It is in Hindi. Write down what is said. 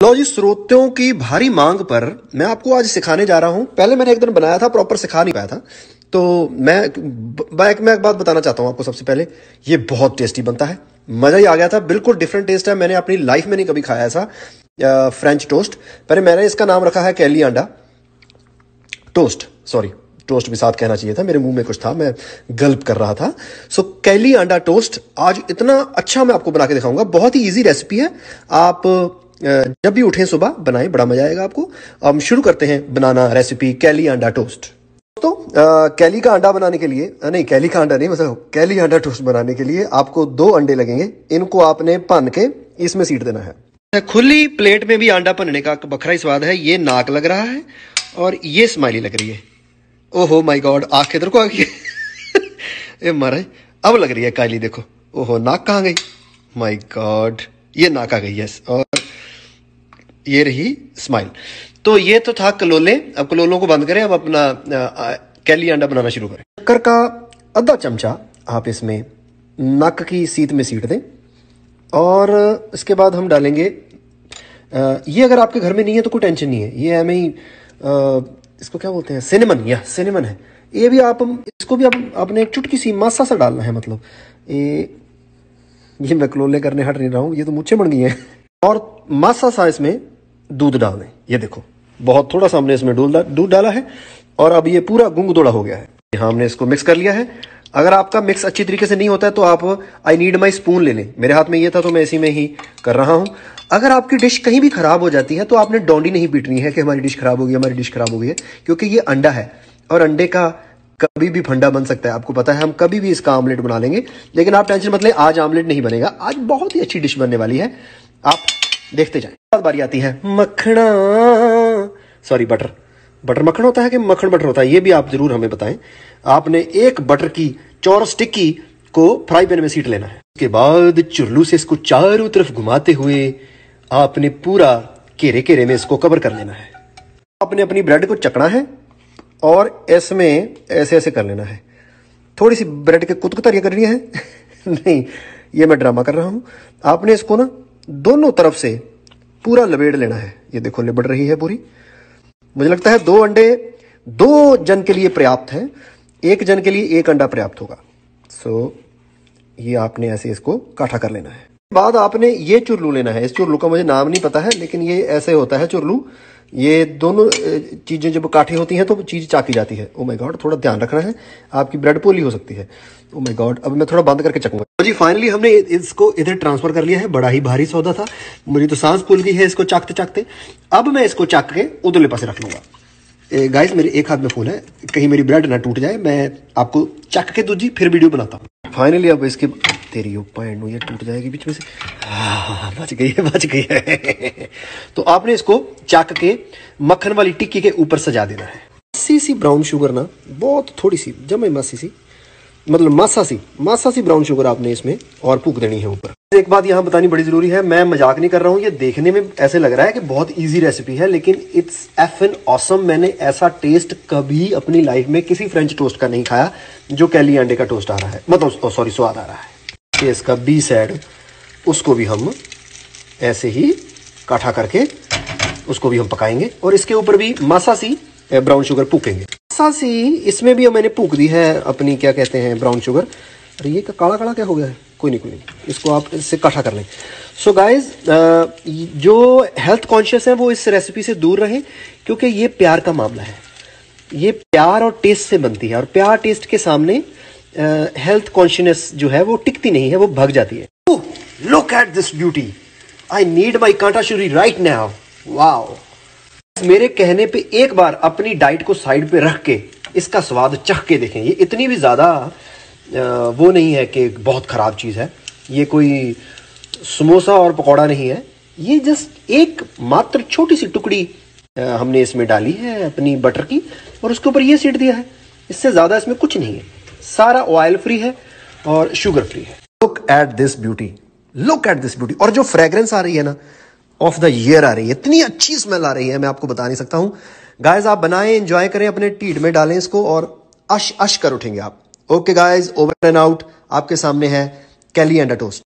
लो जी श्रोतियों की भारी मांग पर मैं आपको आज सिखाने जा रहा हूँ। पहले मैंने एक दिन बनाया था प्रॉपर सिखा नहीं पाया था। तो मैं मैं, मैं एक बात बताना चाहता हूँ आपको सबसे पहले ये बहुत टेस्टी बनता है। मज़ा ही आ गया था बिल्कुल डिफरेंट टेस्ट है। मैंने अपनी लाइफ में नहीं कभी खाया ऐसा फ्रेंच टोस्ट पहले मैंने इसका नाम रखा है कैली अंडा। टोस्ट सॉरी टोस्ट भी साथ कहना चाहिए था मेरे मुँह में कुछ था मैं गल्प कर रहा था। सो कैली अंडा टोस्ट आज इतना अच्छा मैं आपको बना के दिखाऊँगा। बहुत ही इजी रेसिपी है। आप जब भी उठें सुबह, बनाएँ, बड़ा मज़ा आएगा आपको। हम शुरू करते हैं बनाना रेसिपी कैली अंडा टोस्ट तो कैली का अंडा बनाने के लिए नहीं, कैली का अंडा नहीं मतलब कैली अंडा टोस्ट बनाने के लिए आपको दो अंडे लगेंगे। इनको आपने पन के इसमें सीट देना है। खुली प्लेट में भी अंडा पनने का बखरा ही स्वाद है। ये नाक लग रहा है और ये स्माइली लग रही है। ओहो माई गॉड आँख इधर को आ गई। ये मारे अब लग रही है काली, देखो। ओहो, नाक कहाँ गई? माई गॉड ये नाक आ गई यस और ये रही स्माइल तो ये तो था कलोले. अब कलोलों को बंद करें, अब अपना कैली अंडा बनाना शुरू करें. शक्कर का आधा चमचा आप इसमें नक की सीट में सीट दें और इसके बाद हम डालेंगे ये अगर आपके घर में नहीं है तो कोई टेंशन नहीं है. ये हमें ही इसको क्या बोलते हैं? सिनेमन या सिनेमन है. ये भी आप, इसको भी आप अपने एक चुटकी सी मासा सा डालना है मतलब. ये ये मैं कलोले करने हट नहीं रहा हूँ, ये तो मुझे बन गई है. और मासा सा इसमें दूध डाल दें ये देखो, बहुत थोड़ा सा हमने इसमें दूध डाला है और अब ये पूरा गुंग दौड़ा हो गया है। यहाँ हमने इसको मिक्स कर लिया है। अगर आपका मिक्स अच्छी तरीके से नहीं होता है तो आप आई नीड माई स्पून ले लें। मेरे हाथ में ये था तो मैं इसी में ही कर रहा हूँ। अगर आपकी डिश कहीं भी खराब हो जाती है तो आपने डोंडी नहीं पीटनी है कि हमारी डिश खराब हो गई हमारी डिश खराब हो गई है क्योंकि ये अंडा है। और अंडे का कभी भी फंडा बन सकता है। आपको पता है, हम कभी भी इसका ऑमलेट बना लेंगे, लेकिन आप टेंशन मत लें, आज ऑमलेट नहीं बनेगा। आज बहुत ही अच्छी डिश बनने वाली है। आप देखते जाए। बारी आती है मखना सॉरी बटर बटर मक्खन होता है कि मक्खन बटर होता है? ये भी आप ज़रूर हमें बताएँ। आपने एक बटर की चौरस टिक्की को फ्राई पैन में सीट लेना है। उसके बाद चुरलू से इसको चारों तरफ़ घुमाते हुए आपने पूरा केरे केरे में इसको कवर कर लेना है। आपने अपनी ब्रेड को चकना है और इसमें ऐसे ऐसे कर लेना है। थोड़ी सी ब्रेड के कुतकुतरियाँ करनी है। नहीं, ये मैं ड्रामा कर रहा हूँ। आपने इसको ना दोनों तरफ़ से पूरा लबेड़ लेना है। ये देखो, लिबड़ रही है पूरी। मुझे लगता है दो अंडे दो जन के लिए पर्याप्त है। एक जन के लिए एक अंडा पर्याप्त होगा। सो ये आपने ऐसे इसको काठा कर लेना है। बाद आपने ये चुरलू लेना है। इस चुरलू का मुझे नाम नहीं पता है, लेकिन ये ऐसे होता है चुरलू। ये दोनों चीज़ें जब काठी होती हैं तो चीज़ चाकी जाती है। ओ माय गॉड थोड़ा ध्यान रखना है। आपकी ब्रेड पोली हो सकती है। ओ माय गॉड अब मैं थोड़ा बंद करके चकूँगा तो जी फाइनली हमने इसको इधर ट्रांसफ़र कर लिया है। बड़ा ही भारी सौदा था। मुझे तो सांस फूल गई है इसको चाकते चाकते। अब मैं इसको चाक के उधरले पास रख लूँगा। गाइस मेरे एक हाथ में फ़ोन है। कहीं मेरी ब्रेड ना टूट जाए, मैं आपको चक के दूजी फिर वीडियो बनाता हूँ। फाइनली अब इसके तेरी पैंट ये टूट जाएगी बीच में से हाँ, बच गई है बच गई है। तो आपने इसको चक के मक्खन वाली टिक्की के ऊपर सजा देना है। सी सी ब्राउन शुगर ना बहुत थोड़ी सी जमे मासी सी मतलब मासा सी मासा सी ब्राउन शुगर आपने इसमें और फूक देनी है ऊपर। एक बात यहाँ बतानी बड़ी ज़रूरी है मैं मज़ाक नहीं कर रहा हूँ ये देखने में ऐसे लग रहा है कि बहुत इजी रेसिपी है लेकिन इट्स एफ़ एन ऑसम मैंने ऐसा टेस्ट कभी अपनी लाइफ में किसी फ्रेंच टोस्ट का नहीं खाया जो कैली अंडे का टोस्ट आ रहा है मतलब सॉरी स्वाद आ रहा है। कि इसका बी साइड उसको भी हम ऐसे ही काठा करके उसको भी हम पकाएँगे और इसके ऊपर भी मासा सी ब्राउन शुगर पूकेंगे मासा सी, इसमें भी मैंने पूक दी है अपनी, क्या कहते हैं ब्राउन शुगर अरे, ये काला काला क्या हो गया है? कोई नहीं कोई नहीं। इसको आप इससे काठा कर लें। सो so गाइज़ जो हेल्थ कॉन्शियस है, वो इस रेसिपी से दूर रहे, क्योंकि ये प्यार का मामला है। ये प्यार और टेस्ट से बनती है और प्यार टेस्ट के सामने हेल्थ कॉन्शियस जो है वो टिकती नहीं है वो भग जाती है। Look at this beauty I need my कांटा शुरी राइट नाउ वाओ मेरे कहने पे एक बार अपनी डाइट को साइड पे रख के इसका स्वाद चख के देखें। ये इतनी भी ज़्यादा वो नहीं है कि बहुत ख़राब चीज़ है। ये कोई समोसा और पकौड़ा नहीं है। ये जस्ट एक मात्र छोटी सी टुकड़ी हमने इसमें डाली है अपनी बटर की और उसके ऊपर ये सीट दिया है। इससे ज़्यादा इसमें कुछ नहीं है। सारा ऑयल फ्री है और शुगर फ्री है। Look at this beauty look at this beauty और जो फ्रेग्रेंस आ रही है ना ऑफ़ द ईयर आ रही है। इतनी अच्छी स्मेल आ रही है, मैं आपको बता नहीं सकता हूँ। गाइज़ आप बनाए इंजॉय करें, अपने टीट में डालें इसको और अश अश कर उठेंगे आप। Okay guys over and out आपके सामने है कैली एंड टोस्ट